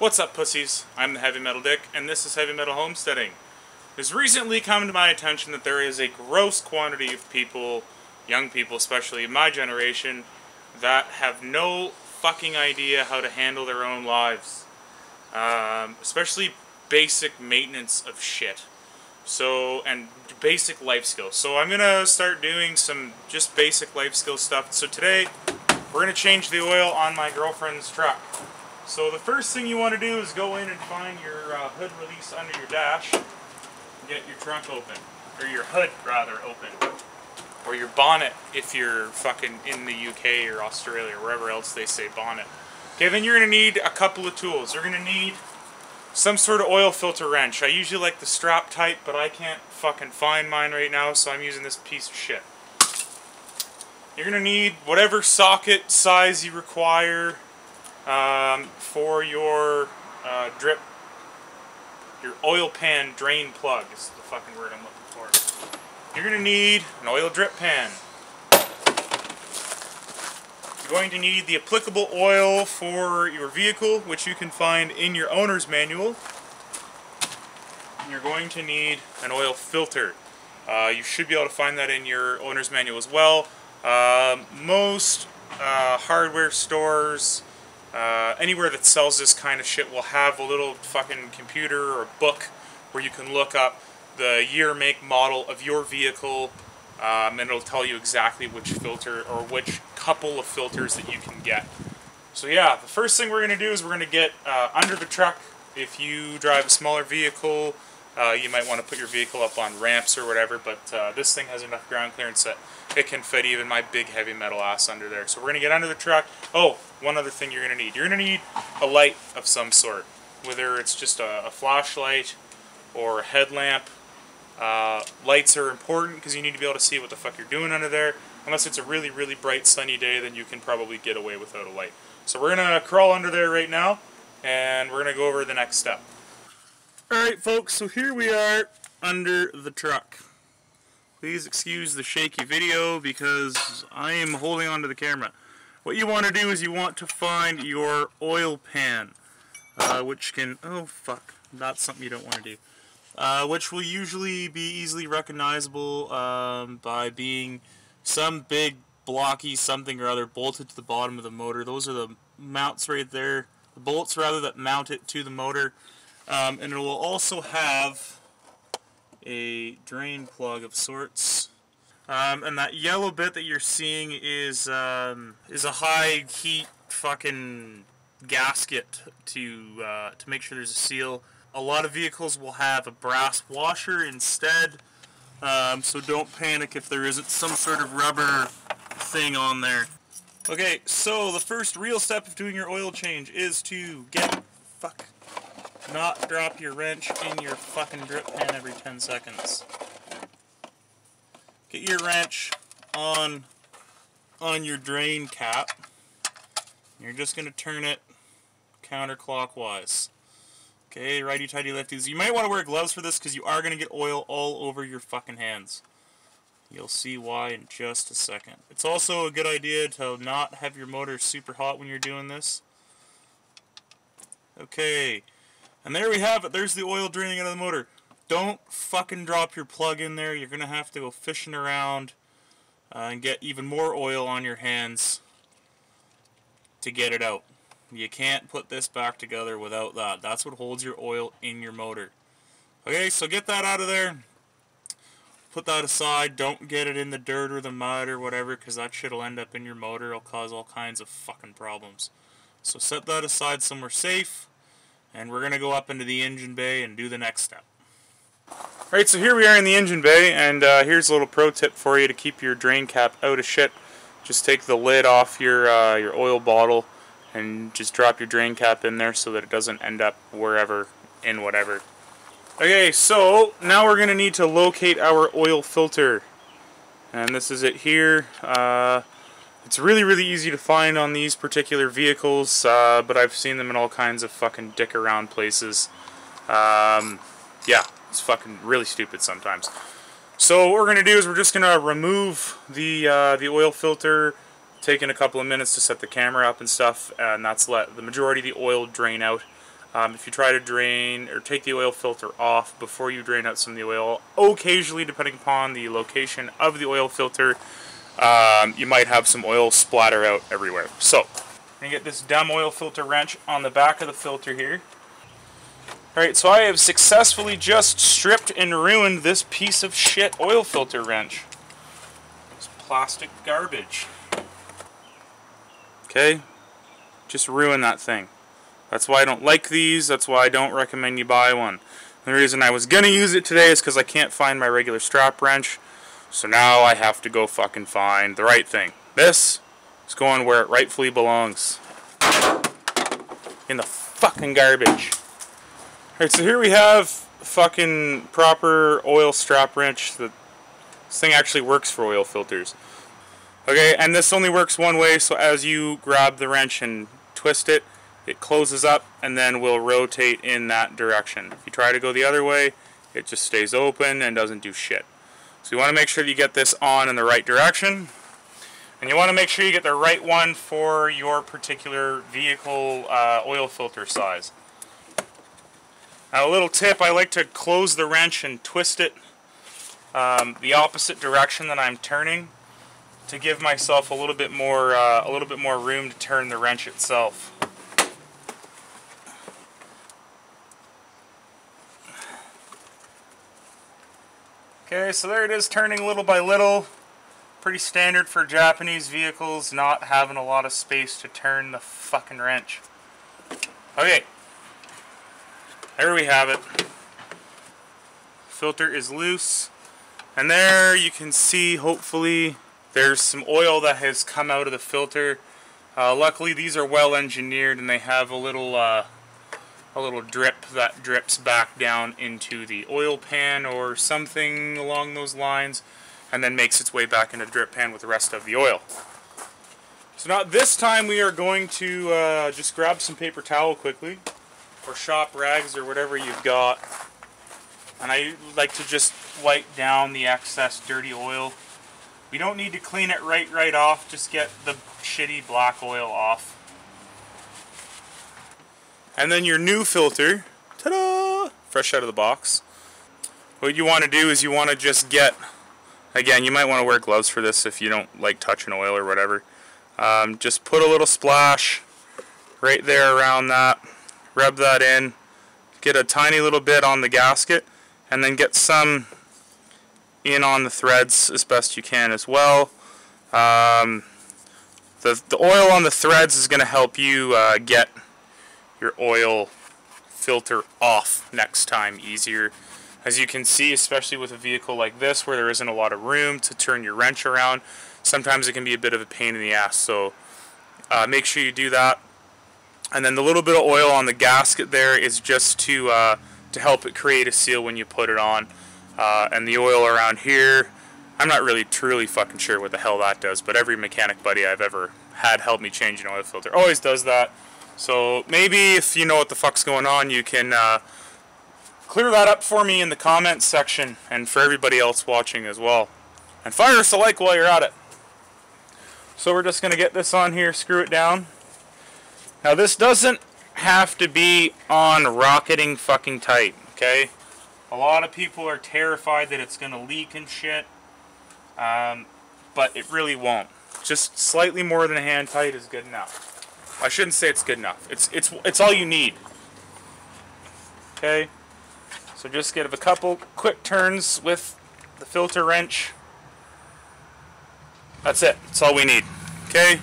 What's up, pussies? I'm the Heavy Metal Dick, and this is Heavy Metal Homesteading. It's recently come to my attention that there is a gross quantity of people, young people especially, my generation, that have no fucking idea how to handle their own lives. Um, especially basic maintenance of shit. So, and basic life skills. So I'm gonna start doing some just basic life skill stuff. So today, we're gonna change the oil on my girlfriend's truck. So the first thing you want to do is go in and find your uh, hood release under your dash. Get your trunk open. Or your hood, rather, open. Or your bonnet if you're fucking in the UK or Australia or wherever else they say bonnet. Okay, then you're going to need a couple of tools. You're going to need some sort of oil filter wrench. I usually like the strap type, but I can't fucking find mine right now, so I'm using this piece of shit. You're going to need whatever socket size you require um, for your uh, drip, your oil pan drain plug is the fucking word I'm looking for. You're going to need an oil drip pan. You're going to need the applicable oil for your vehicle, which you can find in your owner's manual. And you're going to need an oil filter. Uh, you should be able to find that in your owner's manual as well. Uh, most uh, hardware stores, uh, anywhere that sells this kind of shit will have a little fucking computer or book where you can look up the year, make, model of your vehicle, um, and it'll tell you exactly which filter or which couple of filters that you can get. So yeah, the first thing we're going to do is we're going to get uh, under the truck. If you drive a smaller vehicle, uh, you might want to put your vehicle up on ramps or whatever, but uh, this thing has enough ground clearance that it can fit even my big heavy metal ass under there. So we're going to get under the truck. Oh, one other thing you're going to need. You're going to need a light of some sort, whether it's just a, a flashlight or a headlamp. Uh, lights are important because you need to be able to see what the fuck you're doing under there. Unless it's a really, really bright sunny day, then you can probably get away without a light. So we're going to crawl under there right now, and we're going to go over the next step. Alright folks, so here we are under the truck. Please excuse the shaky video because I am holding onto the camera. What you want to do is you want to find your oil pan, uh, which can, oh fuck, that's something you don't want to do. Uh, which will usually be easily recognizable um, by being some big blocky something or other bolted to the bottom of the motor. Those are the mounts right there, the bolts rather that mount it to the motor. Um, and it will also have a drain plug of sorts. Um, and that yellow bit that you're seeing is um, is a high heat fucking gasket to uh, to make sure there's a seal. A lot of vehicles will have a brass washer instead, um, so don't panic if there isn't some sort of rubber thing on there. Okay, so the first real step of doing your oil change is to get fuck not drop your wrench in your fucking drip pan every 10 seconds. Get your wrench on on your drain cap. You're just going to turn it counterclockwise. Okay, righty tighty lefties. You might want to wear gloves for this because you are going to get oil all over your fucking hands. You'll see why in just a second. It's also a good idea to not have your motor super hot when you're doing this. Okay, and there we have it. There's the oil draining out of the motor. Don't fucking drop your plug in there. You're going to have to go fishing around uh, and get even more oil on your hands to get it out. You can't put this back together without that. That's what holds your oil in your motor. Okay, so get that out of there. Put that aside. Don't get it in the dirt or the mud or whatever because that shit will end up in your motor. It'll cause all kinds of fucking problems. So set that aside somewhere safe and we're going to go up into the engine bay and do the next step. Alright, so here we are in the engine bay, and uh, here's a little pro tip for you to keep your drain cap out of shit. Just take the lid off your, uh, your oil bottle and just drop your drain cap in there so that it doesn't end up wherever in whatever. Okay, so now we're going to need to locate our oil filter. And this is it here. Uh, it's really, really easy to find on these particular vehicles, uh, but I've seen them in all kinds of fucking dick around places. Um, yeah, it's fucking really stupid sometimes. So what we're going to do is we're just going to remove the, uh, the oil filter, taking a couple of minutes to set the camera up and stuff, and that's let the majority of the oil drain out. Um, if you try to drain or take the oil filter off before you drain out some of the oil, occasionally, depending upon the location of the oil filter, um, you might have some oil splatter out everywhere. So, I'm going to get this dumb oil filter wrench on the back of the filter here. Alright, so I have successfully just stripped and ruined this piece of shit oil filter wrench. It's plastic garbage. Okay? Just ruin that thing. That's why I don't like these. That's why I don't recommend you buy one. The reason I was going to use it today is because I can't find my regular strap wrench. So now I have to go fucking find the right thing. This is going where it rightfully belongs. In the fucking garbage. Alright, so here we have fucking proper oil strap wrench. That this thing actually works for oil filters. Okay, and this only works one way, so as you grab the wrench and twist it, it closes up and then will rotate in that direction. If you try to go the other way, it just stays open and doesn't do shit. So you want to make sure you get this on in the right direction. And you want to make sure you get the right one for your particular vehicle uh, oil filter size. Now a little tip, I like to close the wrench and twist it um, the opposite direction that I'm turning to give myself a little bit more uh, a little bit more room to turn the wrench itself. Okay, so there it is turning little by little. Pretty standard for Japanese vehicles, not having a lot of space to turn the fucking wrench. Okay, there we have it. Filter is loose. And there you can see, hopefully, there's some oil that has come out of the filter. Uh, luckily, these are well engineered and they have a little uh, a little drip that drips back down into the oil pan or something along those lines and then makes its way back into the drip pan with the rest of the oil. So now this time we are going to uh, just grab some paper towel quickly or shop rags or whatever you've got and I like to just wipe down the excess dirty oil. We don't need to clean it right right off, just get the shitty black oil off. And then your new filter, ta-da, fresh out of the box. What you want to do is you want to just get, again, you might want to wear gloves for this if you don't like touching oil or whatever. Um, just put a little splash right there around that, rub that in, get a tiny little bit on the gasket, and then get some in on the threads as best you can as well. Um, the, the oil on the threads is going to help you uh, get your oil filter off next time easier. As you can see, especially with a vehicle like this where there isn't a lot of room to turn your wrench around, sometimes it can be a bit of a pain in the ass. So uh, make sure you do that. And then the little bit of oil on the gasket there is just to, uh, to help it create a seal when you put it on. Uh, and the oil around here, I'm not really truly fucking sure what the hell that does, but every mechanic buddy I've ever had help me change an oil filter always does that. So maybe if you know what the fuck's going on, you can uh, clear that up for me in the comments section and for everybody else watching as well. And fire us a like while you're at it. So we're just going to get this on here, screw it down. Now this doesn't have to be on rocketing fucking tight, okay? A lot of people are terrified that it's going to leak and shit. Um, but it really won't. Just slightly more than a hand tight is good enough. I shouldn't say it's good enough. It's it's it's all you need. Okay. So just give a couple quick turns with the filter wrench. That's it. That's all we need. Okay.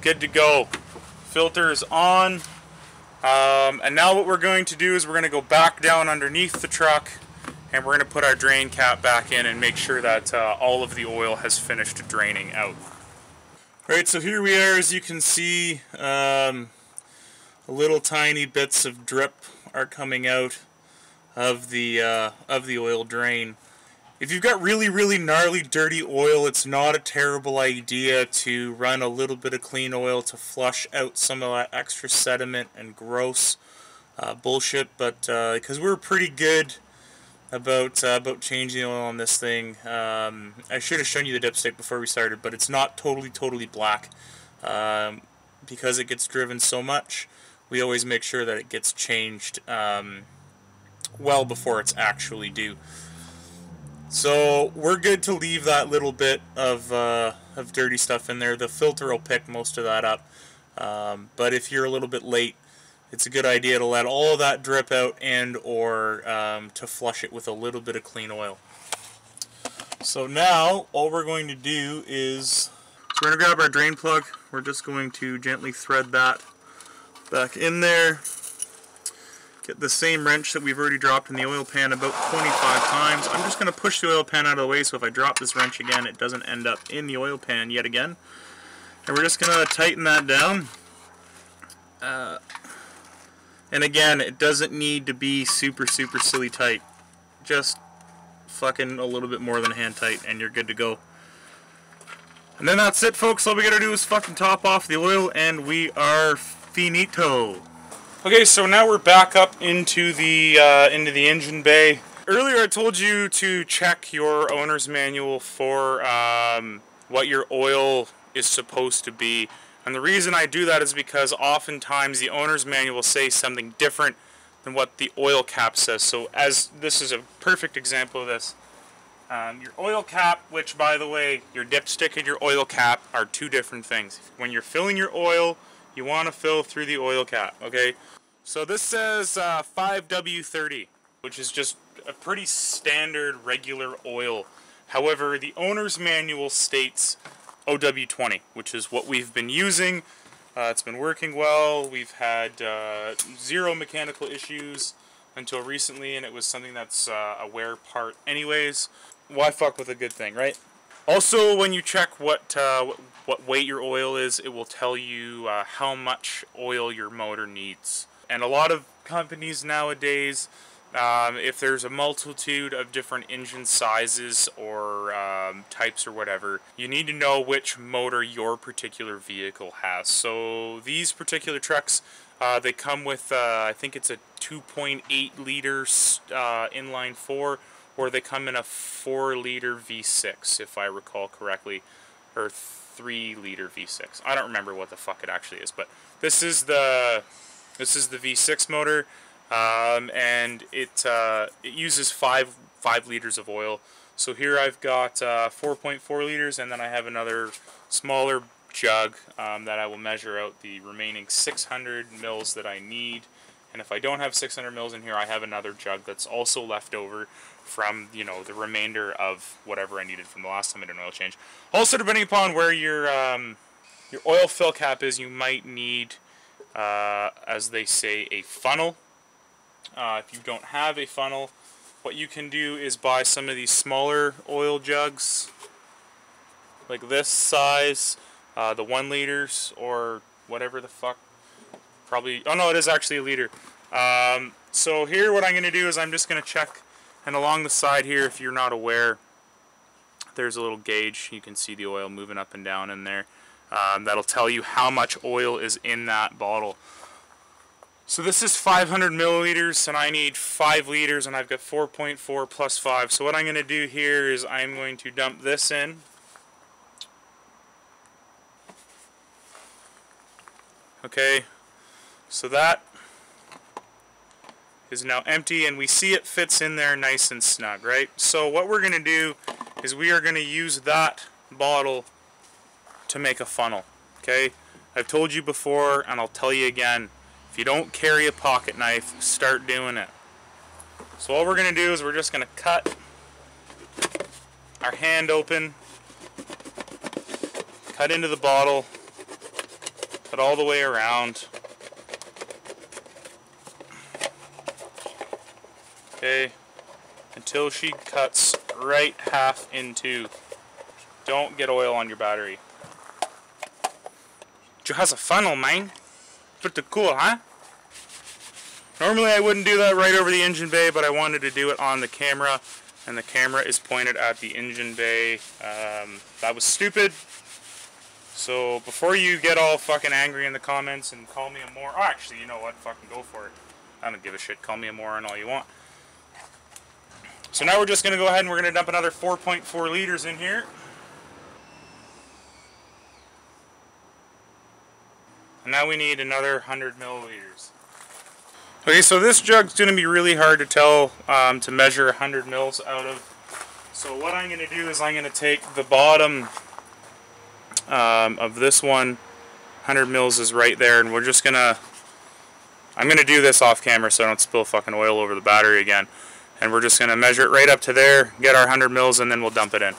Good to go. Filter is on. Um, and now what we're going to do is we're going to go back down underneath the truck and we're going to put our drain cap back in and make sure that uh, all of the oil has finished draining out. Alright, so here we are, as you can see, um, little tiny bits of drip are coming out of the, uh, of the oil drain. If you've got really, really gnarly, dirty oil, it's not a terrible idea to run a little bit of clean oil to flush out some of that extra sediment and gross uh, bullshit, but because uh, we're pretty good about uh, about changing the oil on this thing. Um, I should have shown you the dipstick before we started, but it's not totally totally black um, because it gets driven so much. we always make sure that it gets changed um, well before it's actually due. So we're good to leave that little bit of, uh, of dirty stuff in there. The filter will pick most of that up. Um, but if you're a little bit late, it's a good idea to let all that drip out and or um, to flush it with a little bit of clean oil. So now all we're going to do is we're going to grab our drain plug. We're just going to gently thread that back in there. The same wrench that we've already dropped in the oil pan about 25 times. I'm just going to push the oil pan out of the way so if I drop this wrench again it doesn't end up in the oil pan yet again. And we're just going to tighten that down. Uh, and again, it doesn't need to be super, super silly tight. Just fucking a little bit more than hand tight and you're good to go. And then that's it folks, all we gotta do is fucking top off the oil and we are finito. Okay, so now we're back up into the uh, into the engine bay. Earlier I told you to check your owner's manual for um, what your oil is supposed to be. And the reason I do that is because oftentimes the owner's manual will say something different than what the oil cap says. So as this is a perfect example of this. Um, your oil cap, which by the way, your dipstick and your oil cap are two different things. When you're filling your oil, you want to fill through the oil cap, okay? So this says uh, 5W30, which is just a pretty standard regular oil. However, the owner's manual states 0W20, which is what we've been using. Uh, it's been working well. We've had uh, zero mechanical issues until recently, and it was something that's uh, a wear part anyways. Why fuck with a good thing, right? Also, when you check what uh, what weight your oil is, it will tell you uh, how much oil your motor needs. And a lot of companies nowadays um, if there's a multitude of different engine sizes or um, types or whatever, you need to know which motor your particular vehicle has. So these particular trucks, uh, they come with, uh, I think it's a 2.8 liter uh, inline 4, or they come in a 4 liter V6, if I recall correctly, or 3 liter V6. I don't remember what the fuck it actually is, but this is the this is the V6 motor um, and it uh, it uses five five liters of oil. So here I've got uh, 4.4 liters, and then I have another smaller jug um, that I will measure out the remaining 600 mils that I need. And if I don't have 600 mils in here, I have another jug that's also left over from, you know, the remainder of whatever I needed from the last time I did an oil change. Also, depending upon where your um, your oil fill cap is, you might need, uh, as they say, a funnel uh, if you don't have a funnel, what you can do is buy some of these smaller oil jugs, like this size, uh, the one liters or whatever the fuck. Probably, oh no, it is actually a liter. Um, so here what I'm going to do is I'm just going to check, and along the side here, if you're not aware, there's a little gauge. You can see the oil moving up and down in there. Um, that'll tell you how much oil is in that bottle. So this is 500 milliliters and I need 5 liters and I've got 4.4 plus 5. So what I'm going to do here is I'm going to dump this in. Okay, so that is now empty and we see it fits in there nice and snug, right? So what we're going to do is we are going to use that bottle to make a funnel, okay? I've told you before and I'll tell you again, if you don't carry a pocket knife, start doing it. So all we're going to do is we're just going to cut our hand open, cut into the bottle, cut all the way around. Okay, until she cuts right half into. Don't get oil on your battery. Joe has a funnel, man. Pretty cool, huh? Normally I wouldn't do that right over the engine bay, but I wanted to do it on the camera, and the camera is pointed at the engine bay. Um, that was stupid. So before you get all fucking angry in the comments and call me a moron, oh, actually, you know what? Fucking go for it. I don't give a shit. Call me a moron all you want. So now we're just going to go ahead and we're going to dump another 4.4 liters in here. And now we need another 100 milliliters. Okay, so this jug's going to be really hard to tell um, to measure 100 mils out of. So what I'm going to do is I'm going to take the bottom um, of this one, 100 mils is right there, and we're just going to, I'm going to do this off camera so I don't spill fucking oil over the battery again. And we're just going to measure it right up to there, get our 100 mils, and then we'll dump it in.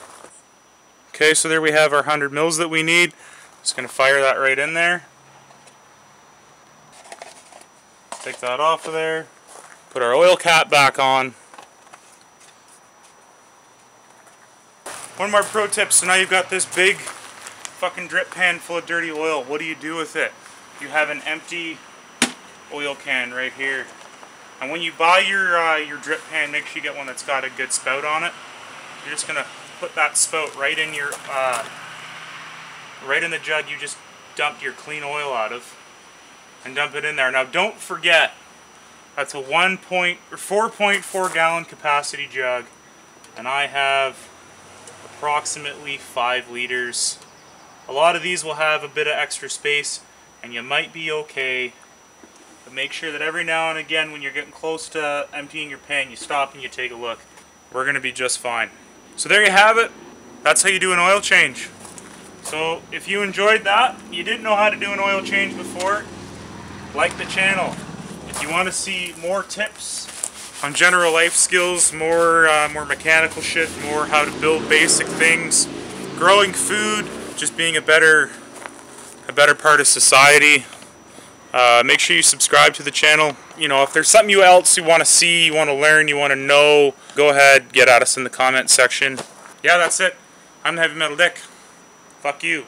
Okay, so there we have our 100 mils that we need. Just going to fire that right in there. Take that off of there. Put our oil cap back on. One more pro tip. So now you've got this big fucking drip pan full of dirty oil. What do you do with it? You have an empty oil can right here. And when you buy your uh, your drip pan, make sure you get one that's got a good spout on it. You're just gonna put that spout right in your uh, right in the jug you just dumped your clean oil out of and dump it in there. Now don't forget, that's a 1 point, or 4.4 gallon capacity jug, and I have approximately 5 liters. A lot of these will have a bit of extra space, and you might be okay, but make sure that every now and again when you're getting close to emptying your pan, you stop and you take a look. We're going to be just fine. So there you have it. That's how you do an oil change. So if you enjoyed that, you didn't know how to do an oil change before, like the channel. If you want to see more tips on general life skills, more uh, more mechanical shit, more how to build basic things, growing food, just being a better a better part of society. Uh, make sure you subscribe to the channel. You know, if there's something you else you want to see, you want to learn, you want to know, go ahead, get at us in the comment section. Yeah, that's it. I'm the Heavy Metal Dick. Fuck you.